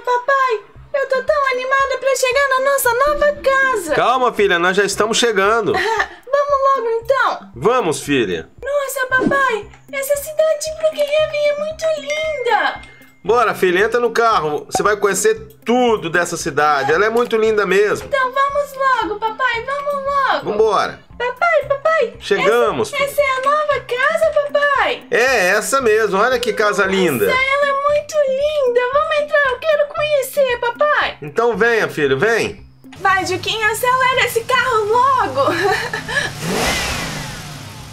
Ai, papai, eu tô tão animada pra chegar na nossa nova casa. Calma, filha, nós já estamos chegando. Vamos logo então. Vamos, filha. Nossa, papai, essa cidade de Brookhaven é muito linda. Bora, filha, entra no carro. Você vai conhecer tudo dessa cidade. Ela é muito linda mesmo. Então vamos logo, papai, vamos logo. Vambora. Papai, papai. Chegamos. Essa, essa é a nova casa, papai. É, essa mesmo. Olha que casa linda. Nossa, ela é muito linda. Vamos quero conhecer, papai. Então venha, filho, vem. Vai, Juquinha, acelera esse carro logo.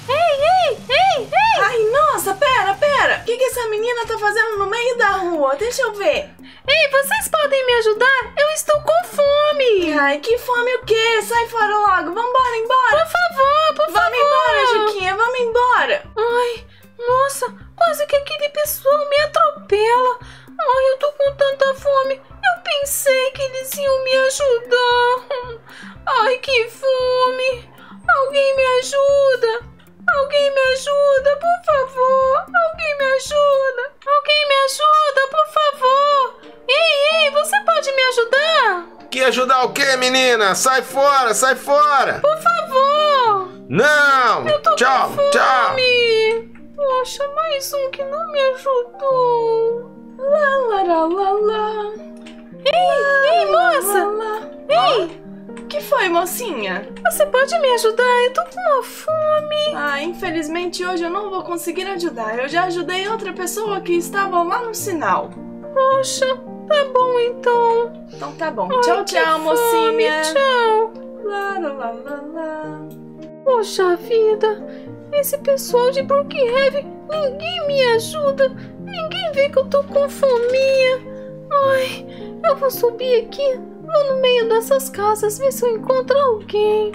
ei, ei, ei, ei. Ai, nossa, pera, pera. O que, que essa menina tá fazendo no meio da rua? Deixa eu ver. Ei, vocês podem me ajudar? Eu estou com fome. Ai, que fome o quê? Sai fora logo. Vambora, embora. Por favor, por vamos favor. Vamos embora, Juquinha, vamos embora. Ai, nossa, quase que aquele pessoal me atropela. Ai, eu tô com tanta fome. Eu pensei que eles iam me ajudar. Ai, que fome. Alguém me ajuda. Alguém me ajuda, por favor. Alguém me ajuda. Alguém me ajuda, por favor. Ei, ei, você pode me ajudar? Que ajudar o quê, menina? Sai fora, sai fora. Por favor. Não. Tchau, tchau. Poxa, mais um que não me ajudou. Lá, lá, lá, lá, lá. Ei, ei, moça. Lá, lá. Ei. O que foi, mocinha? Você pode me ajudar? Eu tô com uma fome. Ah, infelizmente hoje eu não vou conseguir ajudar. Eu já ajudei outra pessoa que estava lá no sinal. Poxa, tá bom então. Então tá bom. Ai, tchau, tchau, fome. mocinha. Tchau. Lá, lá, lá, lá, lá. Poxa vida, esse pessoal de Brookhaven, ninguém me ajuda. Ninguém vê que eu tô com fominha. Ai, eu vou subir aqui, vou no meio dessas casas, ver se eu encontro alguém.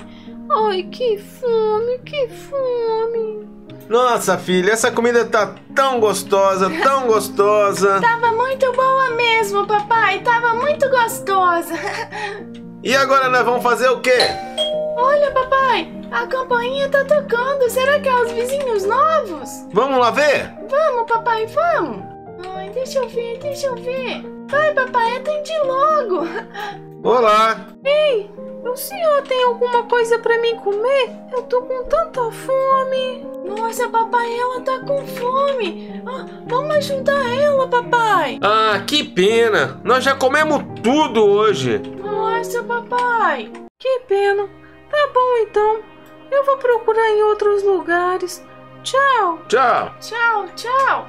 Ai, que fome, que fome. Nossa, filha, essa comida tá tão gostosa, tão gostosa. Tava muito boa mesmo, papai. Tava muito gostosa. E agora nós vamos fazer o quê? Olha, papai, a campainha tá tocando. Será que é os vizinhos novos? Vamos lá ver? Vamos, papai, vamos. Ai, deixa eu ver, deixa eu ver. Vai, papai, atende logo. Olá. Ei, o senhor tem alguma coisa pra mim comer? Eu tô com tanta fome. Nossa, papai, ela tá com fome. Ah, vamos ajudar ela, papai. Ah, que pena. Nós já comemos tudo hoje. Nossa, papai. Que pena. Tá bom então. Eu vou procurar em outros lugares. Tchau. Tchau. Tchau, tchau.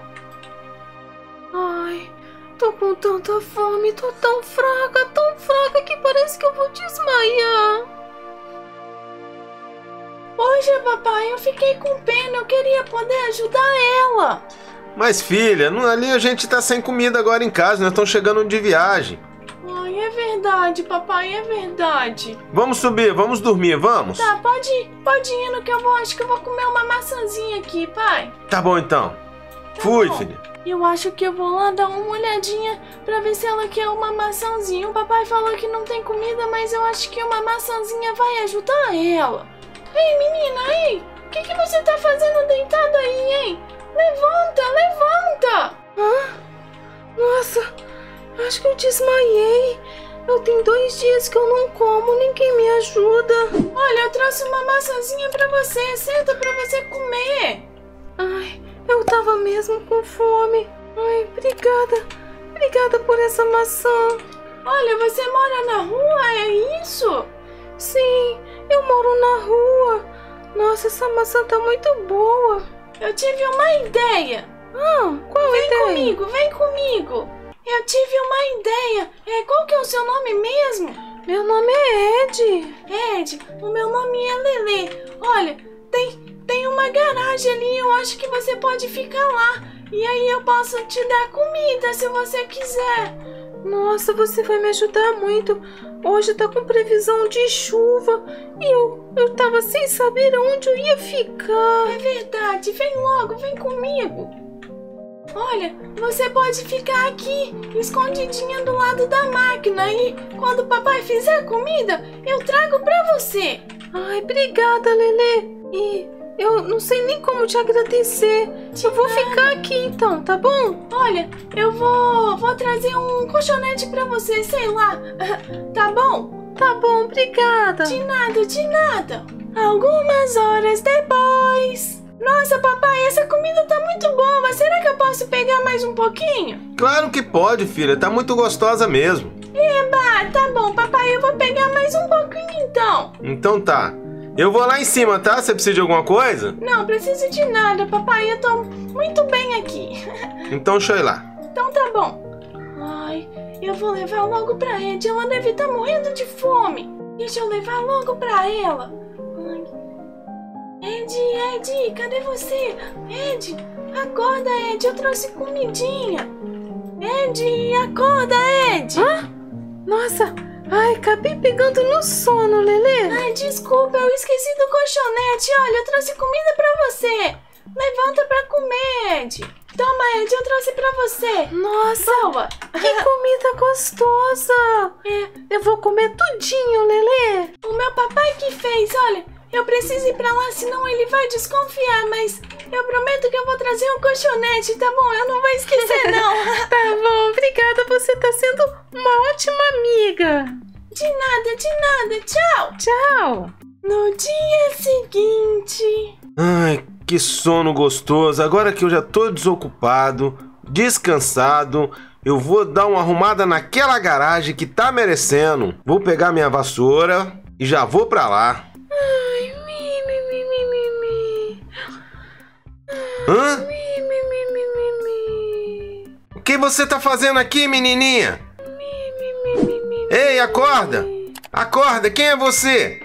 Ai, tô com tanta fome, tô tão fraca, tão fraca que parece que eu vou desmaiar. Poxa, papai, eu fiquei com pena. Eu queria poder ajudar ela. Mas filha, ali a gente tá sem comida agora em casa, nós estamos chegando de viagem. É verdade, papai, é verdade. Vamos subir, vamos dormir, vamos? Tá, pode ir, pode ir no que eu vou. Acho que eu vou comer uma maçãzinha aqui, pai. Tá bom então. Tá Fui, bom. filha. Eu acho que eu vou lá dar uma olhadinha pra ver se ela quer uma maçãzinha. O papai falou que não tem comida, mas eu acho que uma maçãzinha vai ajudar ela. Ei, menina, ei! O que, que você tá fazendo deitada aí, hein? Levanta, levanta! Nossa, acho que eu desmaiei. Eu tenho dois dias que eu não como, ninguém me ajuda. Olha, eu trouxe uma maçãzinha pra você. Senta pra você comer. Ai, eu tava mesmo com fome. Ai, obrigada. Obrigada por essa maçã. Olha, você mora na rua, é isso? Sim, eu moro na rua. Nossa, essa maçã tá muito boa. Eu tive uma ideia. Ah, qual Vem ideia? comigo, vem comigo. Eu tive uma ideia. É, qual que é o seu nome mesmo? Meu nome é Ed. Ed, o meu nome é Lele. Olha, tem, tem uma garagem ali, eu acho que você pode ficar lá. E aí eu posso te dar comida se você quiser. Nossa, você vai me ajudar muito. Hoje tá com previsão de chuva e eu, eu tava sem saber aonde eu ia ficar. É verdade, vem logo, vem comigo. Olha, você pode ficar aqui, escondidinha do lado da máquina e quando o papai fizer comida, eu trago pra você. Ai, obrigada, Lelê. E Eu não sei nem como te agradecer. De eu vou nada. ficar aqui então, tá bom? Olha, eu vou, vou trazer um colchonete pra você, sei lá. Tá bom? Tá bom, obrigada. De nada, de nada. Algumas horas depois. Nossa, papai, essa comida tá muito boa. Será que eu posso pegar mais um pouquinho? Claro que pode, filha. Tá muito gostosa mesmo. Eba, tá bom, papai, eu vou pegar mais um pouquinho então. Então tá. Eu vou lá em cima, tá? Você precisa de alguma coisa? Não preciso de nada, papai, eu tô muito bem aqui. Então deixa eu ir lá. Então tá bom. Ai, eu vou levar logo pra Ed. Ela deve estar morrendo de fome. Deixa eu levar logo pra ela. Ed, Ed, cadê você? Ed, acorda, Ed. Eu trouxe comidinha. Ed, acorda, Ed. Nossa, ai, acabei pegando no sono, Lelê. Ai, desculpa, eu esqueci do colchonete. Olha, eu trouxe comida pra você. Levanta pra comer, Ed. Toma, Ed, eu trouxe pra você. Nossa, Boa. que comida gostosa. É, Eu vou comer tudinho, Lelê. O meu papai que fez, olha, eu preciso ir pra lá, senão ele vai desconfiar, mas eu prometo que eu vou trazer um colchonete, tá bom? Eu não vou esquecer, não. Tá bom, obrigada. Você tá sendo uma ótima amiga. De nada, de nada, tchau. Tchau. No dia seguinte. Ai, que sono gostoso. Agora que eu já tô desocupado, descansado, eu vou dar uma arrumada naquela garagem que tá merecendo. Vou pegar minha vassoura e já vou pra lá. Hã? O que você tá fazendo aqui, menininha? Ei, acorda! Acorda, quem é você?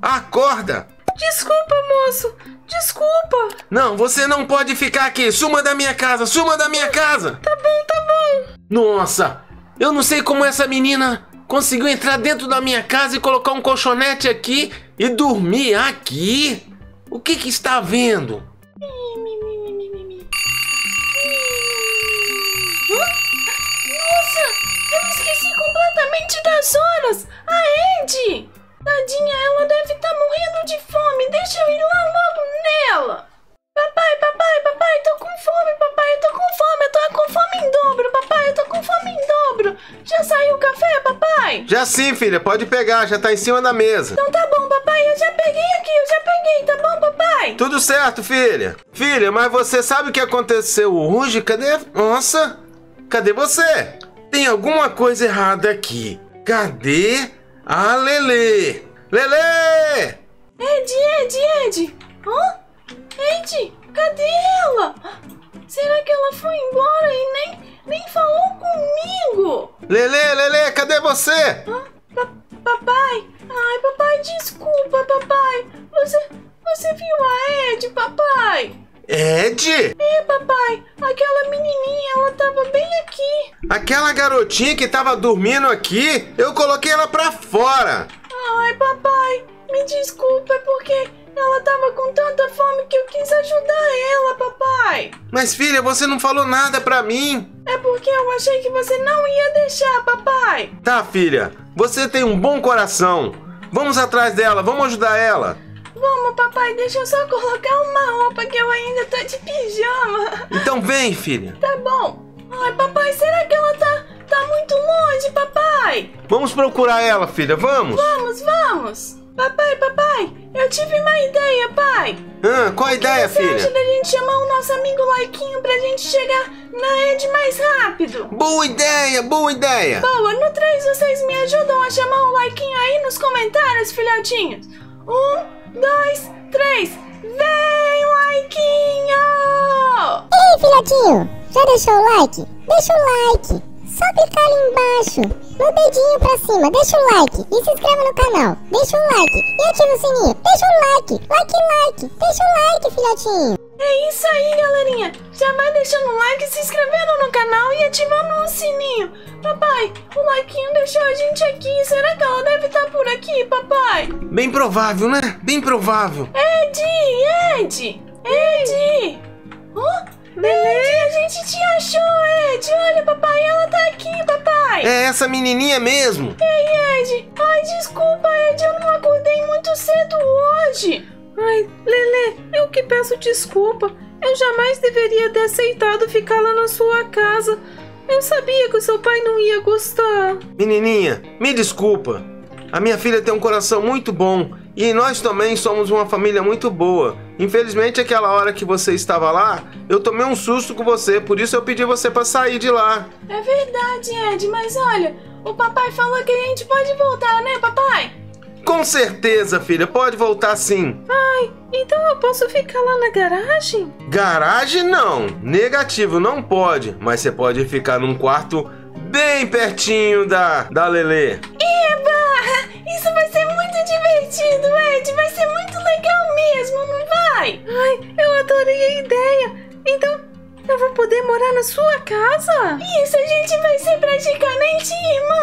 Acorda! Desculpa, moço. Desculpa. Não, você não pode ficar aqui. Suma da minha casa, suma da minha casa. Tá bom, tá bom. Nossa, eu não sei como essa menina conseguiu entrar dentro da minha casa e colocar um colchonete aqui e dormir aqui. O que que está vendo? Completamente das horas. A Ed. Tadinha, ela deve estar morrendo de fome. Deixa eu ir lá logo nela. Papai, papai, papai, tô com fome, papai, eu tô com fome, eu tô com fome em dobro, papai, eu tô com fome em dobro. Já saiu o café, papai? Já sim, filha, pode pegar, já tá em cima da mesa. Então tá bom, papai, eu já peguei aqui, eu já peguei, tá bom, papai? Tudo certo, filha. Filha, mas você sabe o que aconteceu hoje? Cadê? Nossa, cadê você? Tem alguma coisa errada aqui. Cadê a Lelê? Lelê! Ed, Ed, Ed! Hã? Ed, cadê ela? Será que ela foi embora e nem, nem falou comigo? Lelê, Lelê, cadê você? Hã? Pa- papai? Ai, papai, desculpa, papai. Você, você viu a Ed, papai? Ed? É, papai, aquela menininha, ela tava bem aqui. Aquela garotinha que tava dormindo aqui, eu coloquei ela pra fora. Ai, papai, me desculpa, é porque ela tava com tanta fome que eu quis ajudar ela, papai. Mas filha, você não falou nada pra mim. É porque eu achei que você não ia deixar, papai. Tá, filha, você tem um bom coração. Vamos atrás dela, vamos ajudar ela. Vamos, papai, deixa eu só colocar uma roupa que eu ainda tô de pijama. Então vem, filha. Tá bom. Ai, papai, será que ela tá, tá muito longe, papai? Vamos procurar ela, filha, vamos. Vamos, vamos. Papai, papai, eu tive uma ideia, pai. Ah, qual a ideia, Você acha filha? da gente chamar o nosso amigo Laiquinho pra gente chegar na Ed mais rápido? Boa ideia, boa ideia. Boa, no 3 vocês me ajudam a chamar o Laiquinho aí nos comentários, filhotinhos. Um, dois, três. Vem, Laiquinho! Ei, filhotinho, já deixou o like? Deixa o like. Só clicar ali embaixo, no dedinho pra cima, deixa o like e se inscreva no canal. Deixa o like e ativa o sininho. Deixa o like, like, like. Deixa o like, filhotinho. É isso aí, galerinha. Já vai deixando o like, se inscrevendo no canal e ativando o sininho. Papai, o Laiquinho deixou a gente aqui. Será que ela deve estar por aqui, papai? Bem provável, né? Bem provável. Ed, Ed, Ed. Hã? Ed, a gente te achou, Ed. Olha, papai, ela tá aqui, papai. É essa menininha mesmo. Ei, Ed. Ai, desculpa, Ed, eu não acordei muito cedo hoje. Ai, Lele, eu que peço desculpa. Eu jamais deveria ter aceitado ficar lá na sua casa. Eu sabia que o seu pai não ia gostar. Menininha, me desculpa. A minha filha tem um coração muito bom e nós também somos uma família muito boa. Infelizmente, aquela hora que você estava lá, eu tomei um susto com você, por isso eu pedi você para sair de lá. É verdade, Ed, mas olha, o papai falou que a gente pode voltar, né, papai? Com certeza, filha, pode voltar sim. Ai, então eu posso ficar lá na garagem? Garagem não, negativo, não pode. Mas você pode ficar num quarto bem pertinho da, da Lelê. Eba! Isso vai ser muito divertido, Ed! Vai ser muito legal mesmo, não vai? Ai, eu adorei a ideia. Então, eu vou poder morar na sua casa? Isso, a gente vai ser praticamente irmãos